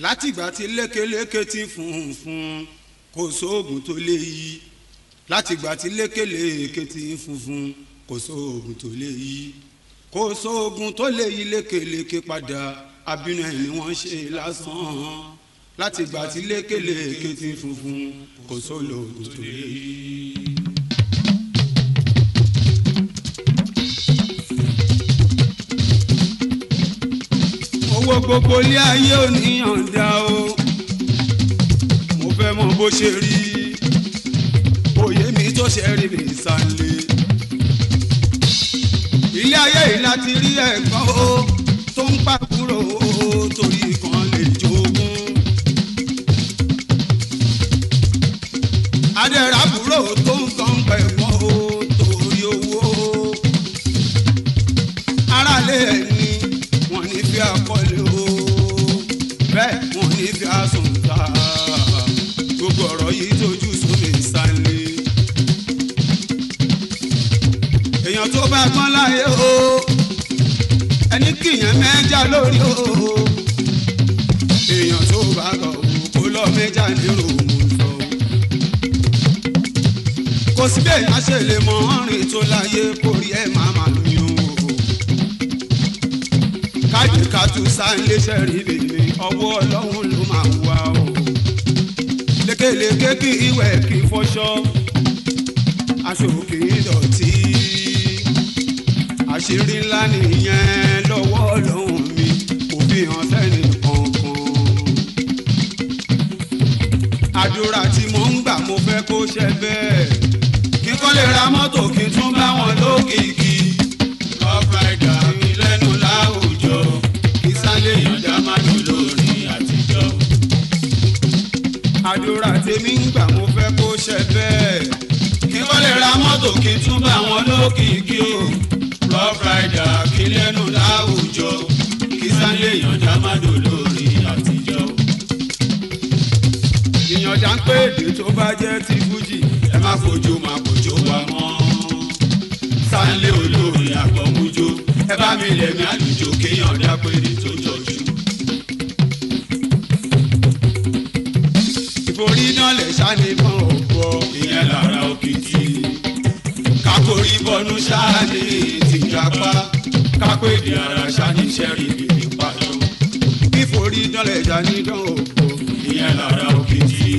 látìgbà tí lékeléké ti funfun kò sóògùn tó lè yí látìgbà tí lékeléké ti funfun kò sóògùn tó lè yí kò sóògùn tó lè yí lékeléké padà abínú ẹ̀ ni wọ́n ṣe lásán látìgbà tí lékeléké ti funfun kò sóògùn tó lè yí. gbogbo ilé ayé ò ní o mo fẹ́ mọ bó ṣe rí òye mi tó ṣe rí mi sálẹ̀ ilé ayé yìí láti rí ẹ̀kan o. níbi àsùnta gbogbo ọ̀rọ̀ yìí tójú sómi ìsàlẹ̀. èèyàn tó bá gbọ́n láyé o ẹni kìyàn mẹ́jà lórí o èèyàn tó bá lọ kó lọ mẹ́jà nírò mọ́ lọ. kò sí bẹ́ẹ̀ yá ṣe lè mọ ọ̀rìn tó láyé kórí ẹ̀ máa máa lóyún o. kájú kájú ń léṣẹ́ rí lè ọwọ́ ọlọ́run ló máa wà o. lékeleke kí ìwẹ̀ kí fọṣọ aṣọ kì í dọ̀tí àṣírí ńlá nìyẹn lọ́wọ́ ọlọ́run mi kò fi hàn sẹ́ni kankan. àdúrà tí mo ń gbà mo fẹ́ kó ṣẹ bẹ́ẹ̀ kí n kọ́ lè ra mọ́tò kí n tún bá wọn lókìkí. àdúrà tèmi gbà mo fẹ́ kó ṣẹ bẹ́ẹ̀. kí wọ́n lè ra mọ́tò kí n tún bá wọn lókìkí o rough rider kí lẹ́nu láwùjọ kí Sunday ìyànjá má dòdò rí àtijọ́. ìyànjá ń pè èdè tó bá jẹ́ ti fújì ẹ má fojú má fojú wa mọ́. Sunday olórin àgbọ̀mújó ẹ bá mi lẹ̀mí àlùjọ kéèyàn dápẹ́ ní tó jọ. nìkan ò gbọ́ ìyẹn lára òkìtì kákòrí bọnú ṣáàlì tìjàpá kápẹ́ẹ̀dì ara ṣáàlì ṣẹ́rì bìbí pàdán fíforí dánlẹ̀ jà nìkan ò gbọ́ ìyẹn lára òkìtì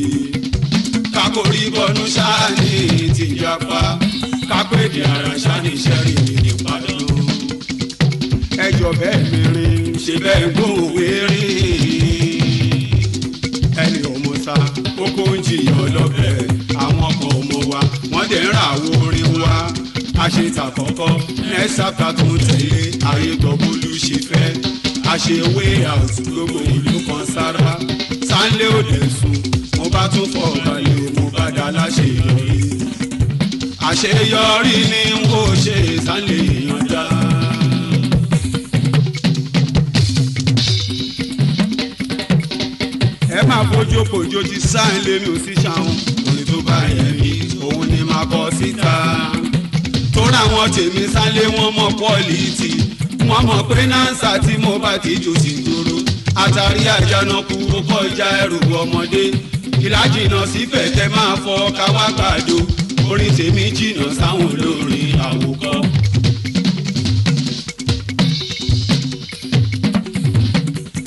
kákòrí bọnú ṣáàlì tìjàpá kápẹ́ẹ̀dì ara ṣáàlì ṣẹ́rì bìbí pàdán ẹjọ́ bẹ́ẹ̀ mi rìn ṣe bẹ́ẹ̀ gbóhùn wéré. àṣetà kọ́kọ́ next chapter tó ń tẹ̀lé ayé gbọ́ bólú ṣe fẹ́ àṣewé àwùjọ gbogbo ìlú kan sára Sunday òde sùn mo bá tún fọ balẹ̀ mo bá dá láṣeyọrí àṣeyọrí ni n kò ṣe Sunday èèyàn dá. ẹ máa fojú kojú ti Sunday mi ò sí ṣàwọn orin tó bá yẹ mí òun ni màá kọ síta tóra àwọn tèmi sálé wọn mọ pọ́ọ̀lìtì wọn mọ pé nánsà tí mo bá ti jò sí gbòòrò àtàrí àjànàkú ó kọjá ẹrù ọmọdé ìlàjìnà sífẹ̀ tẹ máa fọ káwá gbàdo orin tèmi jìnnà sáwọn olórin àwòkọ́.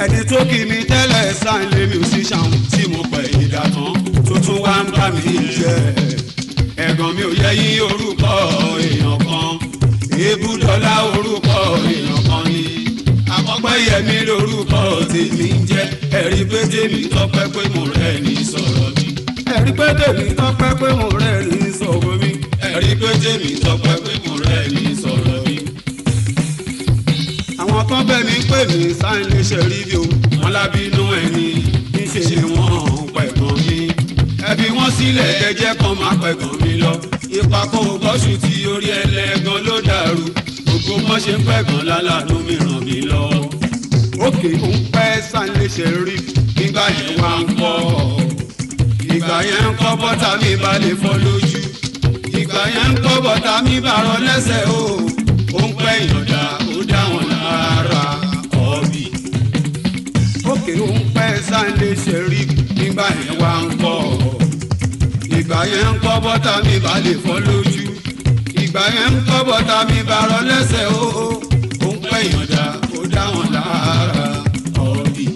ẹni tó kí mi tẹ́lẹ̀ sáà lèmi ò sí ṣàwọn tí mo pẹ̀ ìdáná tuntun wá ń bá mi jẹ́ èèyàn mi ò yẹ yín orúkọ èèyàn kan ebúdọ́lá orúkọ èèyàn kan ni Àkọ́pẹ́yẹmí lórúkọ tèmi ń jẹ́ ẹ̀rí pé tèmi tọ́pẹ́ pé mo rẹ̀ ní sọ̀rọ̀ mi. ẹ̀rí pé tèmi tọ́pẹ́ pé mo rẹ̀ ní sọ̀rọ̀ mi. ẹ̀rí pé tèmi tọ́pẹ́ pé mo rẹ̀ ní sọ̀rọ̀ mi. àwọn kan bẹ́ẹ̀ mi pè mí sáyẹn lè ṣe bí o wọn lábínú ẹni sílẹ̀ ẹ̀jẹ̀ kan máa pẹ̀gàn mi lọ. ipa kó o bọ́sù ti orí ẹlẹ́gan ló dàrú. gbogbo mọ́ ṣe ń pẹ̀gàn lálàánú mi ràn mí lọ. òkè ń pẹ́ sàléṣe rí nígbà yẹn wá ń kọ́. ìgbà yẹn ń kọ́ bọ́tà mi bá lè fọ́ lójú. ìgbà yẹn ń kọ́ bọ́tà mi bá rọ lẹ́sẹ̀ o. ó ń pẹ́ ìyọ̀dà ó dá wọn lára kọ́ bì. òkè ò ń pẹ́ sàléṣe rí nígbà yẹn wá yẹn ń kọ́ bọ́tà mi bá lè fọ́ lójú ìgbà yẹn ń kọ́ bọ́tà mi bá rọ lẹ́sẹ̀ ó ó ń pẹ́ ìyọ̀dà ó dá wọn lára ọ̀bì.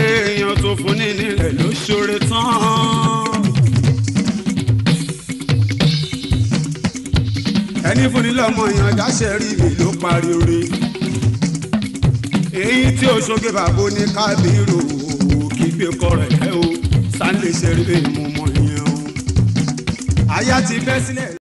èèyàn tó fún ní nílẹ̀ ló ṣoore tán. ẹni fún ni lọ́mọ yẹn dáṣẹ́ rí mi ló parí orí. èyí tí ó ṣoge bàbá oníkábírò kí gbé kọ́ rẹ̀ lẹ́ stanley ṣeré mo mọ̀ yẹn o aya ti bẹ́ sílẹ̀.